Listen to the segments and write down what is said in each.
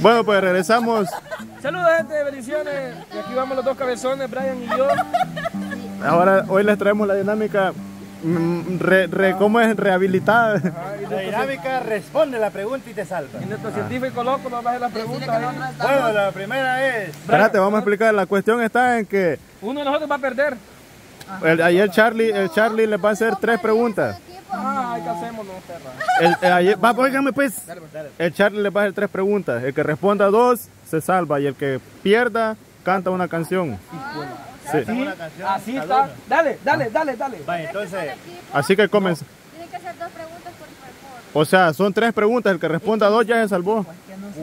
Bueno, pues regresamos. Saludos gente, bendiciones. Y aquí vamos los dos cabezones, Brian y yo. Ahora, hoy les traemos la dinámica, mm, re- re- ¿cómo es? Rehabilitada. Ajá, y La dinámica responde la pregunta y te salva. y nuestro científico loco nos va a hacer las preguntas. ahí. Bueno, la primera es. Espérate, vamos a explicar. La cuestión está en que Uno de nosotros va a perder. el- ayer Charlie, el Charlie les va a hacer tres preguntas. Ay, ¿qué hacemos, no, perra? El, el ayer, va, óigame pues. Dale, pues. El Charlie le va a hacer tres preguntas. El que responda dos se salva y el que pierda canta una canción. Sí. Canción. Así está. Dale, dale, dale, dale. Entonces. Así que comienza. Tienen que hacer dos preguntas por favor. O sea, son tres preguntas. El que responda dos ya se salvó.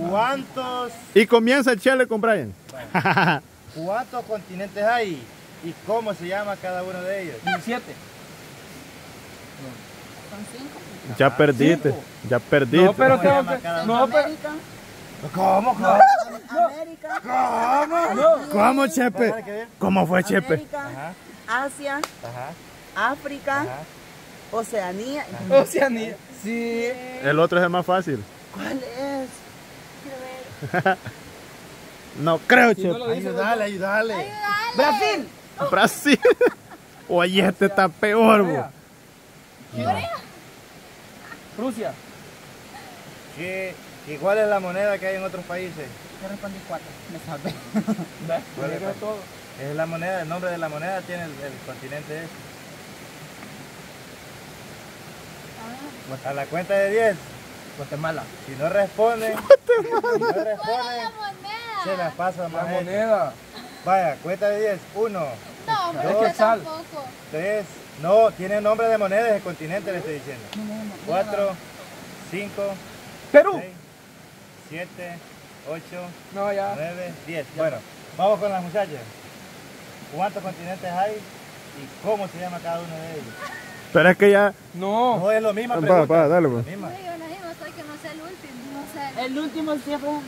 ¿Cuántos, Y comienza el Charlie con Brian. ¿Cuántos continentes hay? ¿Y cómo se llama cada uno de ellos? 17. Ya perdiste. Cinco. Ya perdiste. No, pero ¿Cómo tengo que. No, pero. ¿Cómo? ¿Cómo? América, No. ¿Cómo, Chepe? ¿Cómo fue, Chepe? América, Ajá, Asia, ajá, África, ajá. Oceanía. Oceanía. Sí. El otro es el más fácil. ¿Cuál es? No creo, Si no Chepe. dice, Ayúdale, ayúdale. Brasil. Brasil. Oye, este está peor, bo. Corea. Rusia. ¿Qué, ¿Y cuál es la moneda que hay en otros países? Yo respondí cuatro. Me salvé. ¿Ves? ¿Cuál es? Todo. Es la moneda, el nombre de la moneda tiene el, el continente ese. A la cuenta de 10, Guatemala. si no responden, si no responden, La se moneda. las pasa La más gente. moneda. Vaya, cuenta de 10, 1, No, hombre, Es yo quetzal. tampoco. 3, no, tiene nombre de moneda de continente, le estoy diciendo. 4, 5, Perú. 6, 7, 8, No, ya. 9, 10. Bueno, vamos con las muchachas. ¿Cuántos continentes hay y cómo se llama cada uno de ellos? Pero es que ya. No. No es lo mismo. Va, va, dale, pues. misma. Yo no digo, soy que no sé el último. No sé. El último siempre nos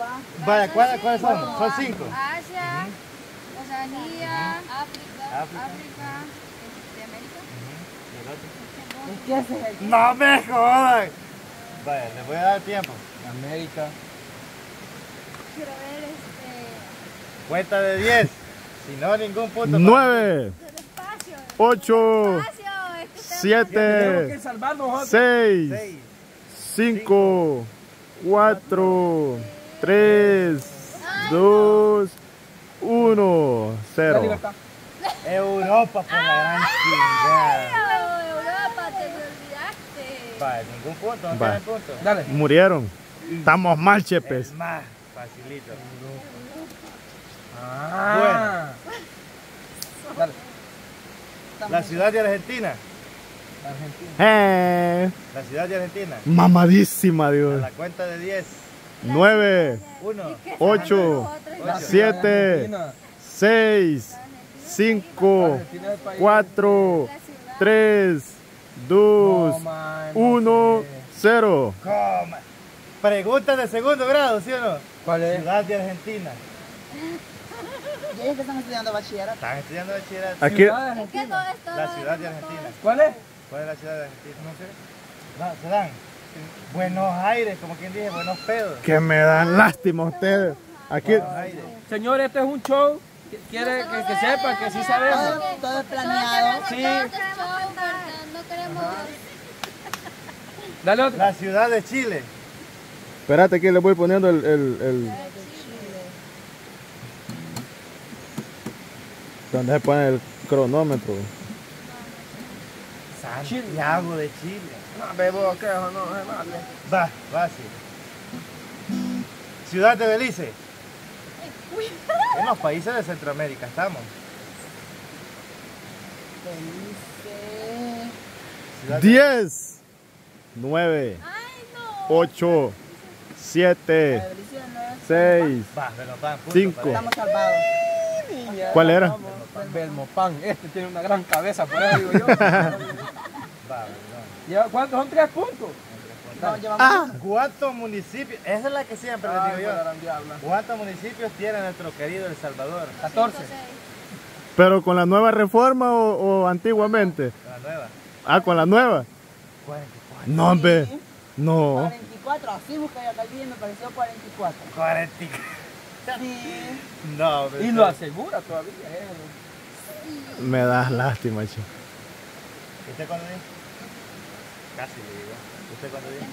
va. Vaya, ¿cuáles, ¿cuáles son? Son cinco. Asia, Oceanía, África, África. ¡No me jodan! Vaya, les voy a dar tiempo. América. Quiero ver este. Cuenta de 10. Si no, ningún punto. Nueve, Despacio. ocho, Despacio. Es que usted- Tenemos que siete, salvarnos nosotros. seis, 6. cinco, cuatro, tres, dos, uno, La cero. libertad. Europa por la gran chingada. Ay, Europa, te me Vaya, ningún punto, no Va. tienen punto. Dale. Murieron. Estamos mal, Chepes. Es más facilito. Ah. Dale. La ciudad de Argentina. Argentina. Eh, La ciudad de Argentina. mamadísima, A Dios. la cuenta de 10. Nueve, 1, ocho, La Siete. Argentina. seis, cinco, Argentina es el país. cuatro, tres, dos, No, man, no uno, sé. cero. Coma. Pregunta de segundo grado, ¿sí o no? ¿Cuál es? Ciudad de Argentina. Que están estudiando bachillerato. Están estudiando bachillerato. Aquí, Ciudad de Es que Argentina. todo esto. La ciudad de Argentina. ¿Cuál es? ¿Cuál es la ciudad de Argentina? No sé. No, se dan. Buenos Aires, como quien dice, buenos pedos. que me dan lástima ustedes. Aquí, Buenos Aires. Señor, este es un show. Quiere que, que sepan que sí sabemos. Todo, todo es planeado. Sí. Dale otro. La ciudad de Chile. Espérate que le voy poniendo el... el, el... ¿Dónde se pone el cronómetro? Santiago de Chile. No, bebo, creo, no, no. Va, va, sí. Ciudad de Belice. En los países de Centroamérica estamos. Belice. 10, 9, 8, 7, 6, 5. ¿Cuál era? Belmopan. Este tiene una gran cabeza, por eso digo yo. ¿Cuántos son tres puntos? No, ah, ¿Cuántos municipios? Esa es la que siempre les digo yo. ¿Cuántos municipios tiene nuestro querido El Salvador? 14. ¿Pero con la nueva reforma o, o antiguamente? La nueva. Ah, con la nueva. 44. No, hombre. No. 44, así busqué acá y me pareció 44. 40. Sí. No, pero Y lo asegura todavía. eh. Me das lástima, chico. ¿Usted cuándo dijo? Casi le digo. ¿Usted cuándo dijo?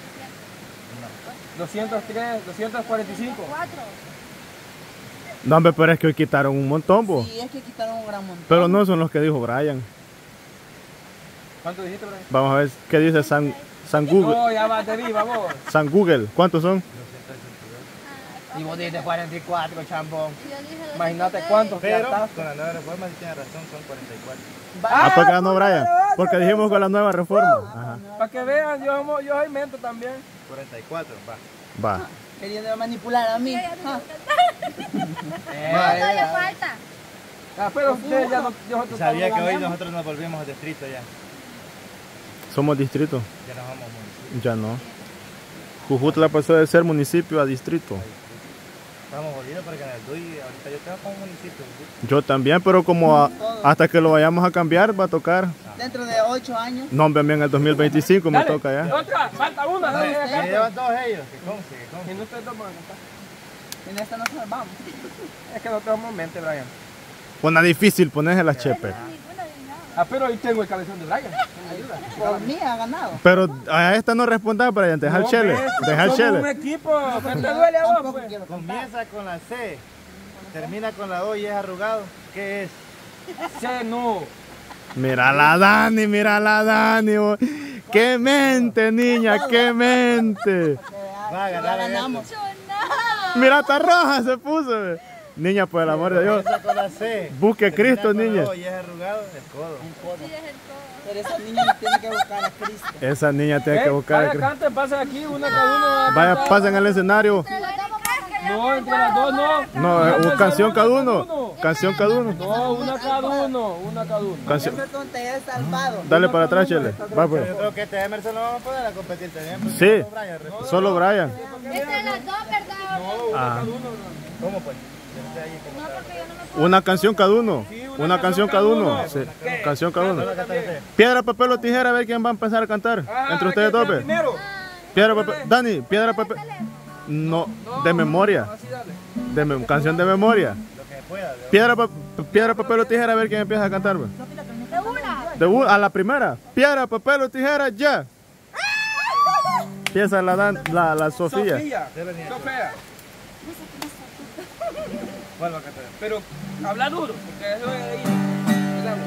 203, 245. Cuatro. No, hombre, pero es que hoy quitaron un montón, po. Sí, es que quitaron un gran montón. Pero no son los que dijo Brian. ¿Cuánto dijiste, Brian? Vamos a ver qué dice San, San Google. No, ya va, te vi, vamos. San Google. ¿Cuántos son? Y vos dijiste 44, chambón. Imagínate cuántos Pero con la nueva reforma sí tiene razón, son 44. Ah, porque ganó Brian. Porque dijimos con la nueva reforma. Para que vean, yo, amo- yo soy mento también. 44, va. Va. Queriendo manipular a mí. No Ah, Eh. Todavía falta. ah, pero ustedes ya no. Nosotros Sabía que hoy nosotros nos volvimos distrito ya. Somos distrito. Ya nos vamos municipio. Ya no. Jujutla pasó de ser municipio a distrito. Estamos volviendo porque en el DUI ahorita yo tengo como municipio. ¿sí? Yo también, pero como a- hasta que lo vayamos a cambiar va a tocar. Dentro de 8 años. No, mí en el 2025 me toca ya. Otra, falta una. acá. llevan todos ellos, que conste, que conste. Y no ustedes dos van a. En esta nos salvamos. Es que no tenemos mente, Brian. Pona difícil ponerse las chepe. Ah, pero ahí tengo el cabezón de Brian. Por mí ha ganado. Pero a esta no responda, Brian. Deja el chele. Deja el somos un chele. equipo. ¿Qué te duele a vos, Tampoco pues? Comienza con la C, termina con la O y es arrugado. ¿Qué es? Se no. Mira la Dani, mira la Dani. bo. ¡Qué mente, niña! ¡Qué mente! Va ganamos. Mira, está roja se puso. Niña, por el amor de Dios. Busque Cristo, niña. Y es arrugado, el codo. Pero esa niña no tiene que buscar a Cristo. Esa niña tiene Eh, que buscar. Vaya, canten, pasen aquí, una cada uno. Vaya, pasen al escenario. A. No, entre las dos no. No, eh, Una canción cada uno. uno. Canción cada uno. No, una cada uno, una cada uno. Canción. Emerson te salvado. Dale para atrás, chele. Va, pues. Yo creo que este Emerson lo vamos a poner a competir también. Sí. solo Brian responde. Solo Brian. Entre las dos, ¿verdad? Ah. ¿Cómo pues? Yo no sé ahí cómo No, Una canción cada uno. Una canción cada uno. Sí, canción cada uno. Piedra, papel o tijera, a ver quién va a empezar a cantar. Ah, Entre ustedes dos. Piedra, papel. Dani, piedra, papel. No, de memoria. Así dale. De mem- canción de memoria. Lo que pueda. ¿no? Piedra, pa- piedra, papel o tijera, a ver quién empieza a cantar. De una. De u- a la primera. Piedra, papel o tijera, ya. Empieza la, Dan- la, la. Sofía. ¿Cuál va a cantar? Pero habla duro, porque eso es ahí. el agua.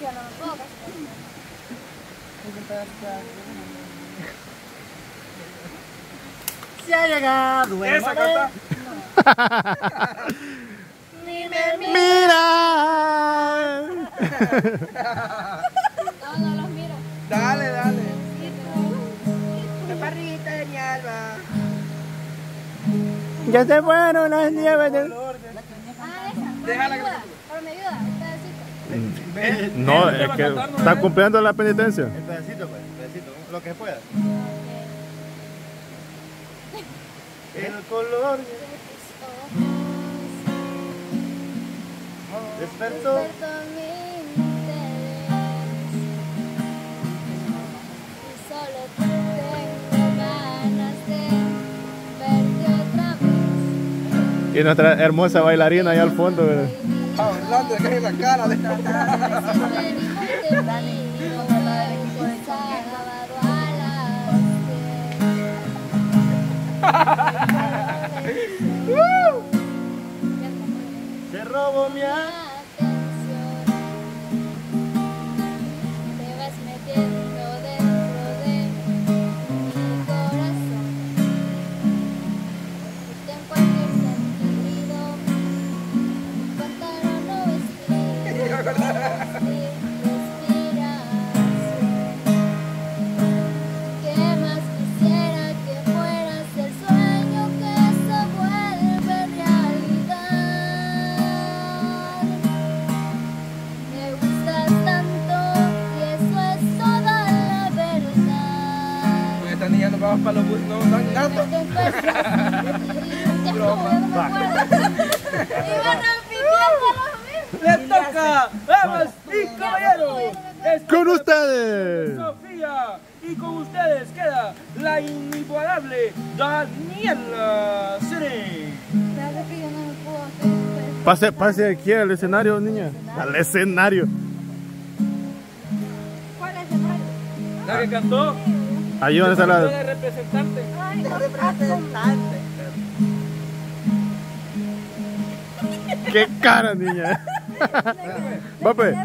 Yo no me puedo casar. Se ha llegado. el Esa canta. Ni me. Mira. Ya se fueron las nieves. de- Ah. Déjala que ayuda. Pero me ayuda. Un pedacito. No, es que está cumpliendo la penitencia. El pedacito, pues, el pedacito, lo que pueda. El color De tus ojos. despertó. Despertó Y nuestra hermosa bailarina allá al fondo. ¿verdad? Hablando de la cara de Se robó mi alma. Sofía. Y con ustedes queda la inigualable Daniela Siri. Pase, pase aquí al escenario, niña. Al escenario. ¿Cuál es el La que cantó. Ahí a estar la... Representante. Ay, no, representante. Qué cara, niña. Va pues.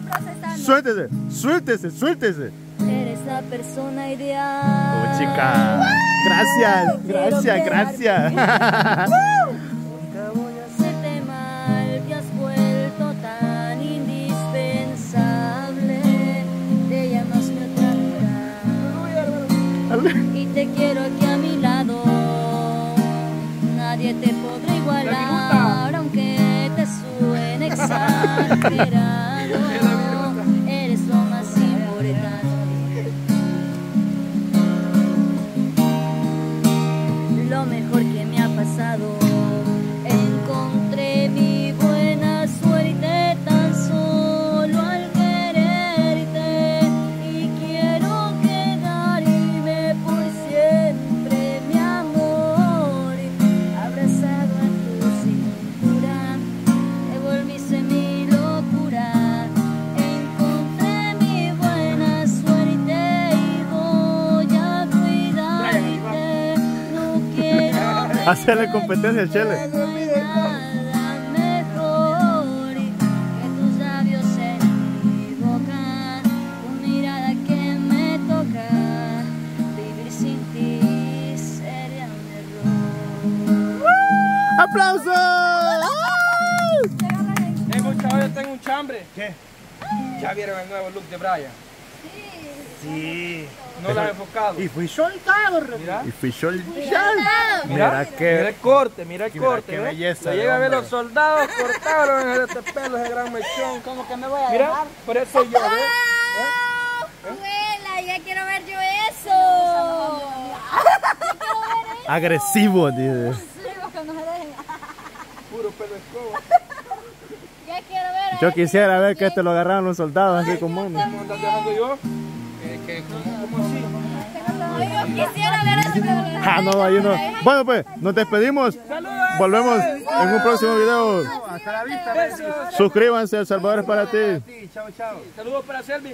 Suéltese, suéltese, suéltese. Eres la persona ideal. Oh, chica. Gracias, gracias, gracias. Nunca voy a hacerte mal, te has vuelto tan indispensable. Te llamas mi otra mitad. Y te quiero aquí a mi lado. Nadie te podrá igualar, aunque esperar. sin ti sería un error. ¡Aplausos! Tengo un chaval, yo tengo un chambre. ¿Qué? Ya vieron el nuevo look de Brian. Sí. No lo has enfocado. Y fui soltado, Mira. Y fichó el Mira, Mira mira qué- el corte, mira el mira corte. qué ¿ves? belleza llega a ver los soldados cortados, ver este pelo, ese gran mechón. Como que me voy a Mira, dejar. por eso yo, ¿ves? Abuela, ya quiero ver yo eso. agresivo, dice. Puro pelo escoba. Ya quiero ver. Yo quisiera ver que este lo agarraron los soldados así como ¿Cómo andas dejando yo? Que, que, ¿cómo, cómo así? Yo quisiera ver eso. Ah, no, ahí no. Bueno, pues, nos despedimos. Volvemos en un próximo video. Hasta la vista. Suscríbanse, El Salvador es para ti. Chao, chao. Saludos para Selvi.